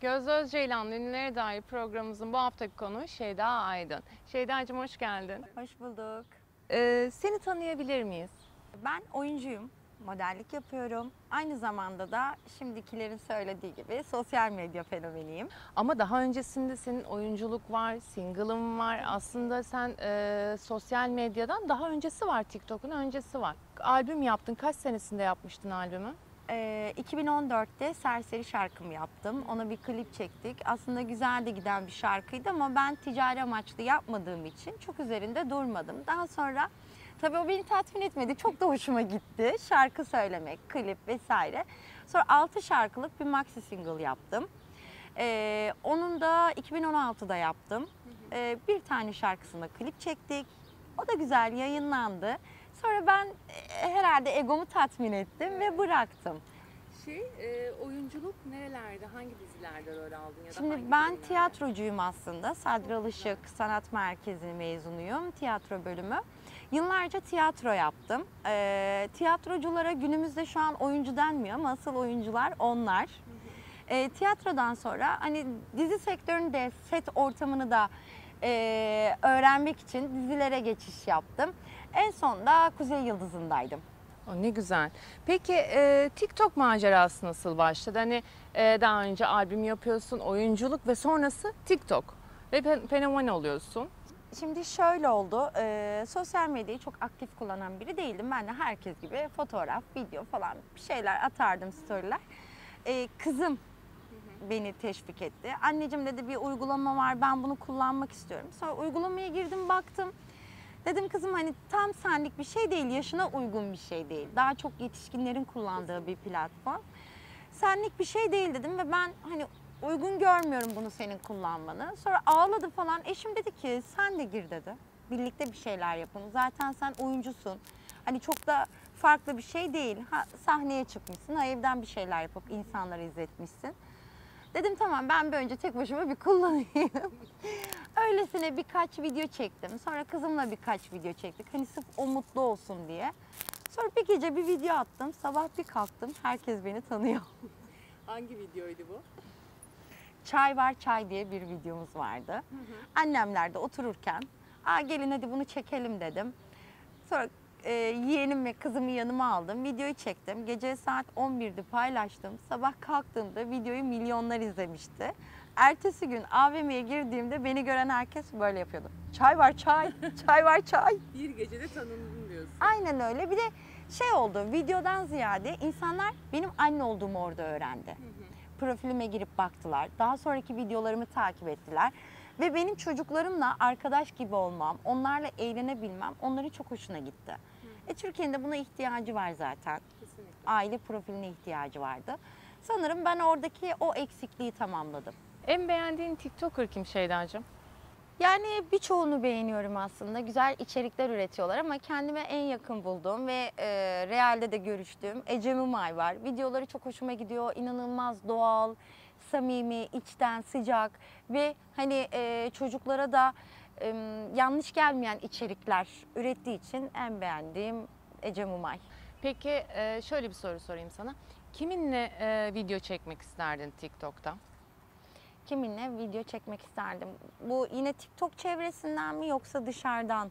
Gözde Özceylan'la Ünlülere Dair programımızın bu haftaki konuğu Şeyda Aydın. Şeydacığım hoş geldin. Hoş bulduk. Ee, seni tanıyabilir miyiz? Ben oyuncuyum. Modellik yapıyorum. Aynı zamanda da şimdikilerin söylediği gibi sosyal medya fenomeniyim. Ama daha öncesinde senin oyunculuk var, single'ın var. Aslında sen e, sosyal medyadan daha öncesi var, TikTok'un öncesi var. Albüm yaptın. Kaç senesinde yapmıştın albümü? Ee, 2014'te Serseri şarkımı yaptım. Ona bir klip çektik. Aslında güzel de giden bir şarkıydı ama ben ticari amaçlı yapmadığım için çok üzerinde durmadım. Daha sonra tabii o beni tatmin etmedi. Çok da hoşuma gitti. Şarkı söylemek, klip vesaire. Sonra 6 şarkılık bir maxi single yaptım. Ee, onun da 2016'da yaptım. Ee, bir tane şarkısında klip çektik. O da güzel yayınlandı. Sonra ben e, herhalde egomu tatmin ettim ve bıraktım. Şey, e, oyunculuk nerelerde, hangi dizilerde rol aldın ya da Şimdi ben tiyatrocuyum aslında. Sadri Alışık Sanat Merkezi mezunuyum. Tiyatro bölümü. Yıllarca tiyatro yaptım. Ee, tiyatroculara günümüzde şu an oyuncu denmiyor ama asıl oyuncular onlar. Ee, tiyatrodan sonra hani dizi sektöründe set ortamını da e, öğrenmek için dizilere geçiş yaptım. En son da Kuzey Yıldızı'ndaydım. O ne güzel. Peki e, TikTok macerası nasıl başladı? Hani e, daha önce albüm yapıyorsun, oyunculuk ve sonrası TikTok ve fen- fenomen oluyorsun. Şimdi şöyle oldu. e, sosyal medyayı çok aktif kullanan biri değildim. Ben de herkes gibi fotoğraf, video falan bir şeyler atardım storyler. E, kızım beni teşvik etti. Anneciğim dedi bir uygulama var ben bunu kullanmak istiyorum. Sonra uygulamaya girdim baktım. Dedim kızım hani tam senlik bir şey değil, yaşına uygun bir şey değil. Daha çok yetişkinlerin kullandığı bir platform. Senlik bir şey değil dedim ve ben hani uygun görmüyorum bunu senin kullanmanı. Sonra ağladı falan. Eşim dedi ki sen de gir dedi. Birlikte bir şeyler yapın. Zaten sen oyuncusun. Hani çok da farklı bir şey değil. Ha, sahneye çıkmışsın, ha, evden bir şeyler yapıp insanlara izletmişsin. Dedim tamam ben bir önce tek başıma bir kullanayım. Öylesine birkaç video çektim. Sonra kızımla birkaç video çektik. Hani sırf o mutlu olsun diye. Sonra bir gece bir video attım. Sabah bir kalktım. Herkes beni tanıyor. Hangi videoydu bu? Çay var çay diye bir videomuz vardı. Annemler de otururken Aa, gelin hadi bunu çekelim dedim. Sonra e, yeğenim ve kızımı yanıma aldım. Videoyu çektim. Gece saat 11'de paylaştım. Sabah kalktığımda videoyu milyonlar izlemişti. Ertesi gün AVM'ye girdiğimde beni gören herkes böyle yapıyordu. Çay var çay, çay var çay. Bir gecede tanındın diyorsun. Aynen öyle. Bir de şey oldu videodan ziyade insanlar benim anne olduğumu orada öğrendi. Profilime girip baktılar. Daha sonraki videolarımı takip ettiler. Ve benim çocuklarımla arkadaş gibi olmam, onlarla eğlenebilmem onların çok hoşuna gitti. E Türkiye'nin de buna ihtiyacı var zaten. Kesinlikle. Aile profiline ihtiyacı vardı. Sanırım ben oradaki o eksikliği tamamladım. En beğendiğin TikToker kim Şeydacığım? Yani birçoğunu beğeniyorum aslında. Güzel içerikler üretiyorlar ama kendime en yakın bulduğum ve e, realde de görüştüğüm Ece Mumay var. Videoları çok hoşuma gidiyor. İnanılmaz doğal, samimi, içten, sıcak ve hani e, çocuklara da e, yanlış gelmeyen içerikler ürettiği için en beğendiğim Ece Mumay. Peki e, şöyle bir soru sorayım sana. Kiminle e, video çekmek isterdin TikTok'ta? Kiminle video çekmek isterdim? Bu yine TikTok çevresinden mi yoksa dışarıdan?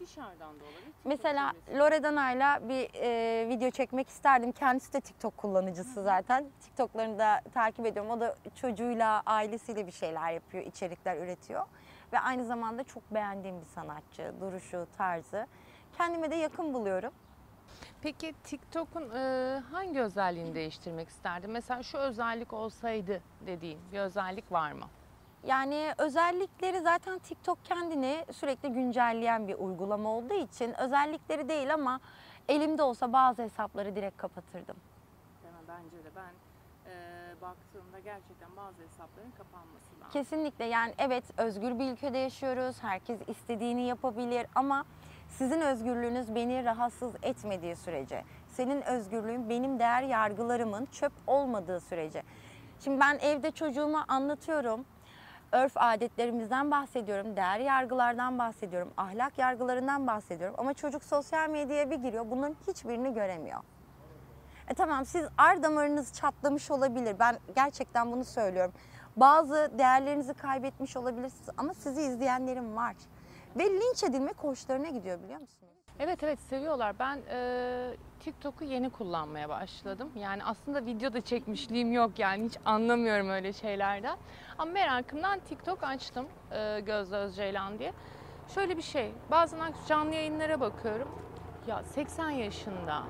Dışarıdan da olabilir. Mesela Loredana'yla bir e, video çekmek isterdim. Kendisi de TikTok kullanıcısı zaten. TikTok'larını da takip ediyorum. O da çocuğuyla, ailesiyle bir şeyler yapıyor, içerikler üretiyor. Ve aynı zamanda çok beğendiğim bir sanatçı. Duruşu, tarzı. Kendime de yakın buluyorum. Peki TikTok'un e, hangi özelliğini değiştirmek isterdin? Mesela şu özellik olsaydı dediğin bir özellik var mı? Yani özellikleri zaten TikTok kendini sürekli güncelleyen bir uygulama olduğu için özellikleri değil ama elimde olsa bazı hesapları direkt kapatırdım. Değil mi? Bence de ben e, baktığımda gerçekten bazı hesapların kapanması lazım. Kesinlikle yani evet özgür bir ülkede yaşıyoruz. Herkes istediğini yapabilir ama sizin özgürlüğünüz beni rahatsız etmediği sürece, senin özgürlüğün benim değer yargılarımın çöp olmadığı sürece. Şimdi ben evde çocuğuma anlatıyorum. Örf adetlerimizden bahsediyorum, değer yargılardan bahsediyorum, ahlak yargılarından bahsediyorum. Ama çocuk sosyal medyaya bir giriyor, bunların hiçbirini göremiyor. E tamam siz ar damarınız çatlamış olabilir. Ben gerçekten bunu söylüyorum. Bazı değerlerinizi kaybetmiş olabilirsiniz ama sizi izleyenlerim var. Ve linç edilmek hoşlarına gidiyor biliyor musunuz? Evet evet seviyorlar. Ben e, TikTok'u yeni kullanmaya başladım. Yani aslında video da çekmişliğim yok yani hiç anlamıyorum öyle şeylerden. Ama merakımdan TikTok açtım e, Gözde Özceylan diye. Şöyle bir şey, bazen canlı yayınlara bakıyorum. Ya 80 yaşında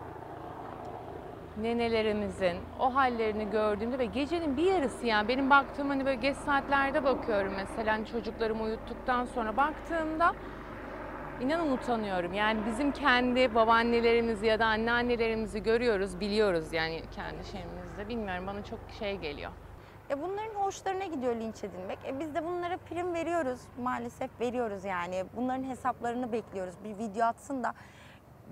nenelerimizin o hallerini gördüğümde ve gecenin bir yarısı yani benim baktığım hani böyle geç saatlerde bakıyorum mesela hani çocuklarımı uyuttuktan sonra baktığımda İnanın utanıyorum. Yani bizim kendi babaannelerimizi ya da anneannelerimizi görüyoruz, biliyoruz yani kendi şeyimizde. Bilmiyorum bana çok şey geliyor. E bunların hoşlarına gidiyor linç edilmek. E biz de bunlara prim veriyoruz. Maalesef veriyoruz yani. Bunların hesaplarını bekliyoruz. Bir video atsın da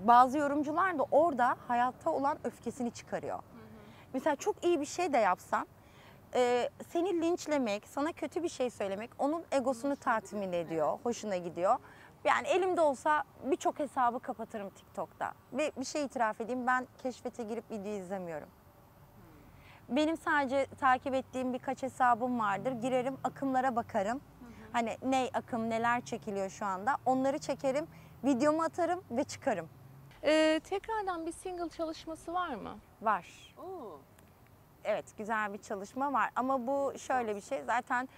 bazı yorumcular da orada hayatta olan öfkesini çıkarıyor. Mesela çok iyi bir şey de yapsan e, seni linçlemek, sana kötü bir şey söylemek onun egosunu tatmin ediyor, hoşuna gidiyor. Yani elimde olsa birçok hesabı kapatırım TikTok'ta. Ve bir şey itiraf edeyim ben keşfete girip video izlemiyorum. Benim sadece takip ettiğim birkaç hesabım vardır. Girerim akımlara bakarım. Hani ne akım neler çekiliyor şu anda. Onları çekerim, videomu atarım ve çıkarım. Ee, tekrardan bir single çalışması var mı? Var. Evet güzel bir çalışma var ama bu şöyle bir şey zaten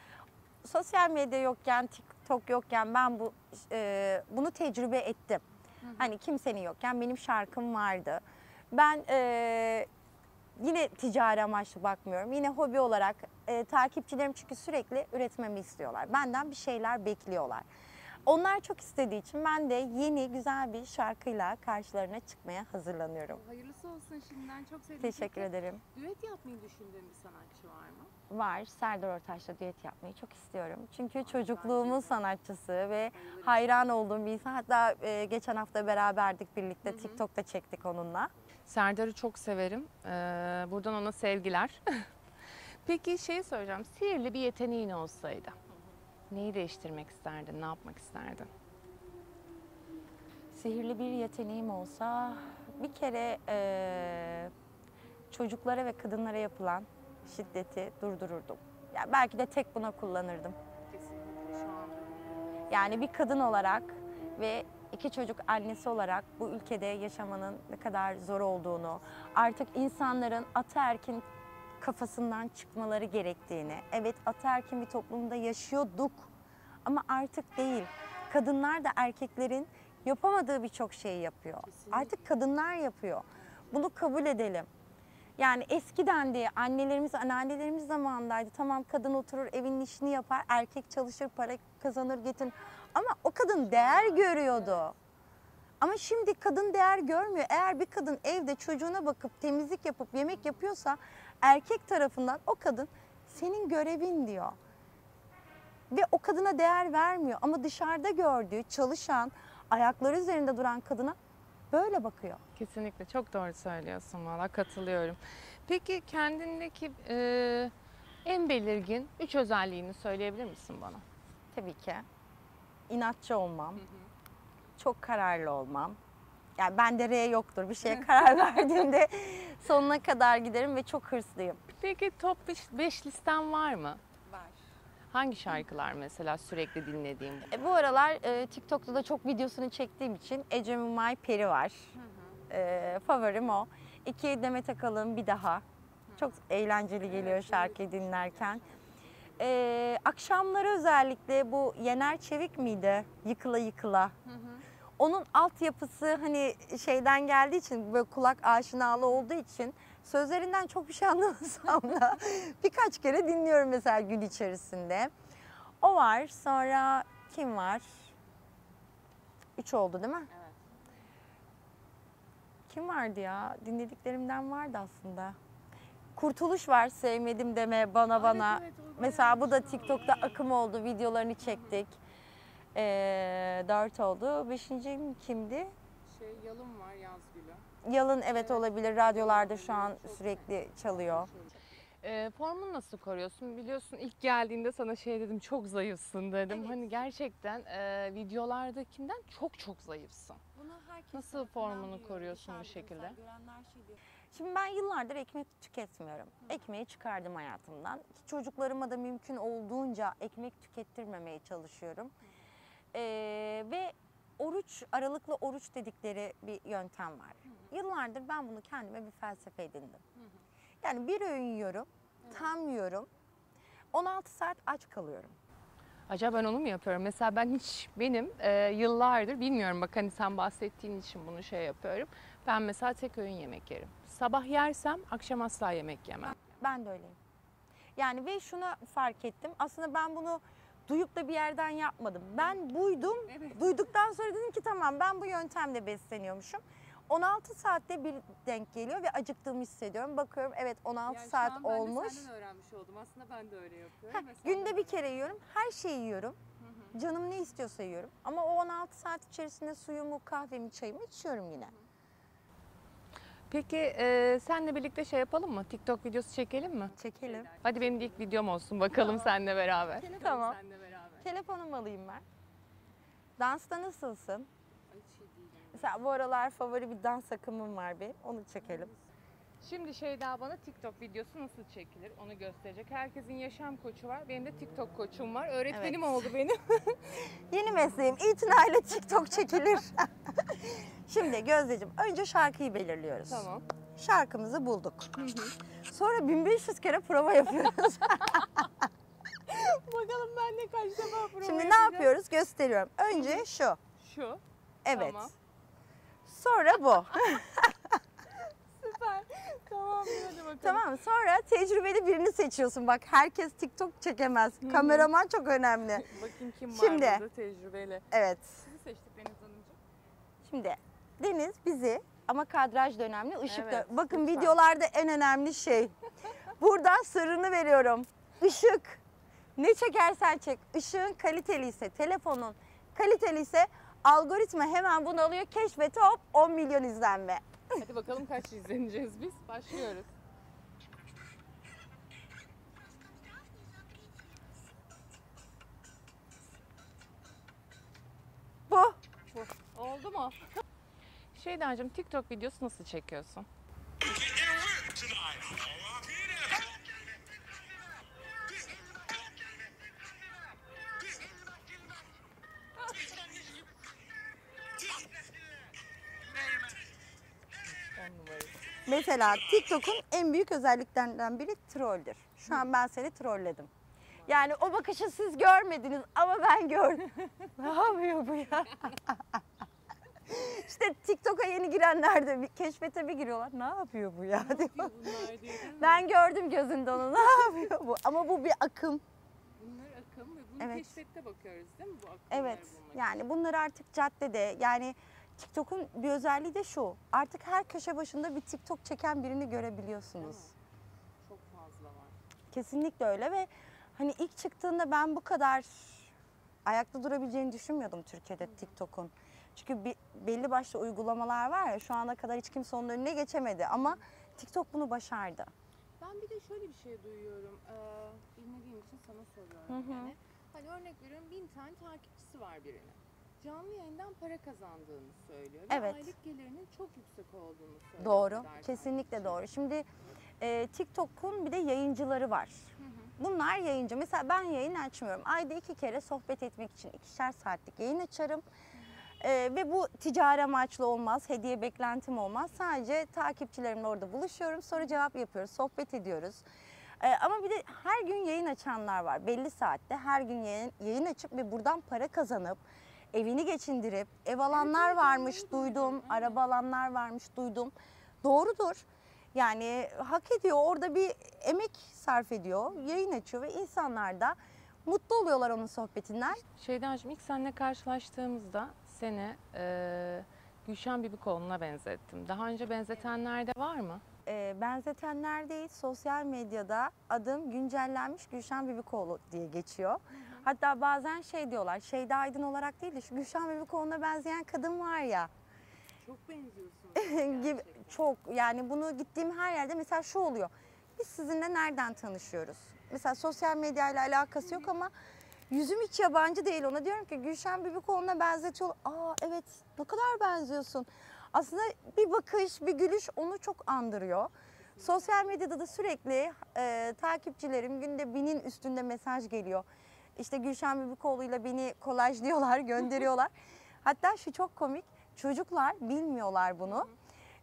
sosyal medya yokken TikTok yokken ben bu e, bunu tecrübe ettim. Hani kimsenin yokken benim şarkım vardı. Ben e, yine ticari amaçlı bakmıyorum. Yine hobi olarak e, takipçilerim çünkü sürekli üretmemi istiyorlar. Benden bir şeyler bekliyorlar. Onlar çok istediği için ben de yeni güzel bir şarkıyla karşılarına çıkmaya hazırlanıyorum. Hayırlısı olsun şimdiden çok sevdim. Teşekkür ederim. Düet yapmayı düşündüğün bir sanatçı var mı? Var. Serdar Ortaç'la düet yapmayı çok istiyorum. Çünkü çocukluğumun sanatçısı ve hayran olduğum bir insan. Hatta e, geçen hafta beraberdik birlikte. TikTok'ta çektik onunla. Serdar'ı çok severim. Ee, buradan ona sevgiler. Peki şey soracağım. Sihirli bir yeteneğin olsaydı neyi değiştirmek isterdin? Ne yapmak isterdin? Sihirli bir yeteneğim olsa bir kere e, çocuklara ve kadınlara yapılan şiddeti durdururdum. Yani belki de tek buna kullanırdım. Kesinlikle şu. Yani bir kadın olarak ve iki çocuk annesi olarak bu ülkede yaşamanın ne kadar zor olduğunu, artık insanların ataerkin kafasından çıkmaları gerektiğini, evet ataerkin bir toplumda yaşıyorduk ama artık değil. Kadınlar da erkeklerin yapamadığı birçok şeyi yapıyor. Kesinlikle. Artık kadınlar yapıyor. Bunu kabul edelim. Yani eskiden diye annelerimiz, anneannelerimiz zamanındaydı. Tamam kadın oturur evin işini yapar, erkek çalışır, para kazanır, getirir. Ama o kadın değer görüyordu. Ama şimdi kadın değer görmüyor. Eğer bir kadın evde çocuğuna bakıp temizlik yapıp yemek yapıyorsa erkek tarafından o kadın senin görevin diyor. Ve o kadına değer vermiyor. Ama dışarıda gördüğü çalışan, ayakları üzerinde duran kadına böyle bakıyor. Kesinlikle çok doğru söylüyorsun valla katılıyorum. Peki kendindeki e, en belirgin üç özelliğini söyleyebilir misin bana? Tabii ki. İnatçı olmam. Çok kararlı olmam. Yani bende R yoktur. Bir şeye karar verdiğimde sonuna kadar giderim ve çok hırslıyım. Peki top 5 listen var mı? Var. Hangi şarkılar mesela sürekli dinlediğim? E, bu aralar e, TikTok'ta da çok videosunu çektiğim için Ece Mumay Peri var. E, favorim o. İki Demet Akalın bir daha. Çok eğlenceli geliyor şarkıyı dinlerken. E, akşamları özellikle bu Yener Çevik miydi? Yıkıla yıkıla. Onun altyapısı hani şeyden geldiği için böyle kulak aşinalı olduğu için sözlerinden çok bir şey anlamasam da birkaç kere dinliyorum mesela gün içerisinde. O var. Sonra kim var? Üç oldu değil mi? Evet. Kim vardı ya? Dinlediklerimden vardı aslında. Kurtuluş var. Sevmedim deme bana bana. evet, bayağı Mesela bu da. TikTok'ta akım oldu. Videolarını çektik. Ee, dört oldu. Beşinci kimdi? Şey Yalın var Yazgül'ü. Yalın evet olabilir. Radyolarda şu an Çok sürekli çalıyor. E, formunu nasıl koruyorsun? Biliyorsun ilk geldiğinde sana şey dedim çok zayıfsın dedim. Evet. Hani gerçekten e, videolardakinden çok çok zayıfsın. Nasıl formunu koruyorsun bu şekilde? Şimdi ben yıllardır ekmek tüketmiyorum. Ekmeği çıkardım hayatımdan. Çocuklarıma da mümkün olduğunca ekmek tükettirmemeye çalışıyorum. Ee, ve oruç, aralıklı oruç dedikleri bir yöntem var. Yıllardır ben bunu kendime bir felsefe edindim. Yani bir öğün yiyorum, tam yiyorum. 16 saat aç kalıyorum. Acaba ben onu mu yapıyorum? Mesela ben hiç benim e, yıllardır bilmiyorum bak hani sen bahsettiğin için bunu şey yapıyorum. Ben mesela tek öğün yemek yerim. Sabah yersem akşam asla yemek yemem. Ben de öyleyim. Yani ve şunu fark ettim. Aslında ben bunu duyup da bir yerden yapmadım. Ben buydum. Evet. Duyduktan sonra dedim ki tamam ben bu yöntemle besleniyormuşum. 16 saatte bir denk geliyor ve acıktığımı hissediyorum. Bakıyorum evet 16 saat olmuş. öğrenmiş oldum. Aslında ben de öyle yapıyorum. Heh, günde bir kere yiyorum. Her şeyi yiyorum. Canım ne istiyorsa yiyorum. Ama o 16 saat içerisinde suyumu, kahvemi, çayımı içiyorum yine. Peki e, senle birlikte şey yapalım mı? TikTok videosu çekelim mi? Çekelim. Hadi benim de ilk videom olsun bakalım seninle beraber. Tamam. Seninle beraber. Telefonumu alayım ben. Dansta nasılsın? Hiç iyi değilim. Mesela bu aralar favori bir dans akımım var benim. Onu çekelim. Şimdi şey daha bana TikTok videosu nasıl çekilir onu gösterecek. Herkesin yaşam koçu var. Benim de TikTok koçum var. Öğretmenim Evet. oldu benim. Yeni mesleğim itinayla TikTok çekilir. Şimdi Gözdeciğim önce şarkıyı belirliyoruz. tamam. Şarkımızı bulduk. Sonra 1500 kere prova yapıyoruz. Bakalım ben ne kaç defa prova Şimdi ne yapacağım. yapıyoruz gösteriyorum. Önce şu. Şu. Evet. Tamam. Sonra bu. Tamam hadi bakalım. tamam sonra tecrübeli birini seçiyorsun. Bak herkes TikTok çekemez. Kameraman çok önemli. Bakayım kim var Şimdi. burada tecrübeli. Evet. Sizi seçtik Deniz Hanımcığım. Şimdi Deniz bizi ama kadraj da önemli, ışık da. Evet, Bakın lütfen. videolarda en önemli şey. Buradan sırrını veriyorum. Işık. Ne çekersen çek. Işığın kaliteli ise, telefonun kaliteli ise algoritma hemen bunu alıyor. Keşfete hop 10 milyon izlenme. Hadi bakalım kaç izleneceğiz biz. Başlıyoruz. Bu. Bu. Oldu mu? Şeydancığım TikTok videosu nasıl çekiyorsun? Mesela TikTok'un en büyük özelliklerinden biri trolldür. Şu an ben seni trolledim. Yani o bakışı siz görmediniz ama ben gördüm. ne yapıyor bu ya? işte TikTok'a yeni girenler de bir keşfete bir giriyorlar. Ne yapıyor bu ya? diyor. Bunlar? Ben gördüm gözünde onu. Ne yapıyor bu? Ama bu bir akım. Bunlar akım ve bunu Evet. keşfette bakıyoruz değil mi bu Evet. bulmak Yani bunlar artık caddede yani TikTok'un bir özelliği de şu. Artık her köşe başında bir TikTok çeken birini görebiliyorsunuz. Çok fazla var. Kesinlikle öyle ve hani ilk çıktığında ben bu kadar ayakta durabileceğini düşünmüyordum Türkiye'de TikTok'un. Çünkü bir, belli başlı uygulamalar var ya şu ana kadar hiç kimse onun önüne geçemedi ama TikTok bunu başardı. Ben bir de şöyle bir şey duyuyorum. Ee, bilmediğim için sana soruyorum Hı hı. yani. Hani örnek veriyorum bin tane takipçisi var birinin. Canlı yayından para kazandığını söylüyor. Evet. Ve aylık gelirinin çok yüksek olduğunu söylüyor. Doğru, kesinlikle takipçi. doğru. Şimdi e, TikTok'un bir de yayıncıları var. Bunlar yayıncı. Mesela ben yayın açmıyorum. Ayda iki kere sohbet etmek için ikişer saatlik yayın açarım. E, ve bu ticari amaçlı olmaz, hediye beklentim olmaz. Sadece takipçilerimle orada buluşuyorum, soru cevap yapıyoruz, sohbet ediyoruz. E, ama bir de her gün yayın açanlar var. Belli saatte her gün yayın, yayın açıp ve buradan para kazanıp evini geçindirip ev alanlar varmış duydum. araba alanlar varmış duydum. Doğrudur. Yani hak ediyor. Orada bir emek sarf ediyor. Yayın açıyor ve insanlar da mutlu oluyorlar onun sohbetinden. Şeydancığım ilk seninle karşılaştığımızda seni e, Gülşen Bibikoğlu'na benzettim. Daha önce benzetenler de var mı? Ee, benzetenler değil, sosyal medyada adım güncellenmiş Gülşen Bibikoğlu diye geçiyor. Hatta bazen şey diyorlar, Şeyda Aydın olarak değil de şu Gülşen Bibikoğlu'na benzeyen kadın var ya. Çok benziyorsun. gibi çok yani bunu gittiğim her yerde mesela şu oluyor. Biz sizinle nereden tanışıyoruz? Mesela sosyal medya ile alakası yok ama yüzüm hiç yabancı değil ona. Diyorum ki Gülşen Bibikoğlu'na benzetiyor. Aa evet ne kadar benziyorsun. Aslında bir bakış, bir gülüş onu çok andırıyor. Sosyal medyada da sürekli e, takipçilerim günde binin üstünde mesaj geliyor. İşte Gülşen Bibikoğlu'yla beni kolajlıyorlar, gönderiyorlar. Hatta şu çok komik, çocuklar bilmiyorlar bunu.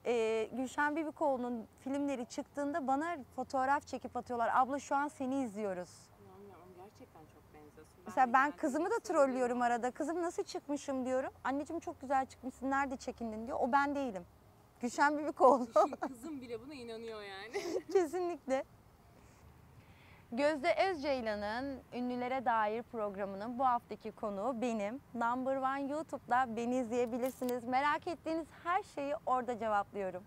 Ee, Gülşen Bibikoğlu'nun filmleri çıktığında bana fotoğraf çekip atıyorlar. Abla şu an seni izliyoruz. İnanmıyorum gerçekten çok benziyorsun. Mesela ben kızımı da trollüyorum arada. Kızım nasıl çıkmışım diyorum. Anneciğim çok güzel çıkmışsın. Nerede çekindin diyor. O ben değilim. Gülşen Bibikoğlu. Kızım bile buna inanıyor yani. Kesinlikle. Gözde Özceylan'ın ünlülere dair programının bu haftaki konuğu benim. Number One YouTube'da beni izleyebilirsiniz. Merak ettiğiniz her şeyi orada cevaplıyorum.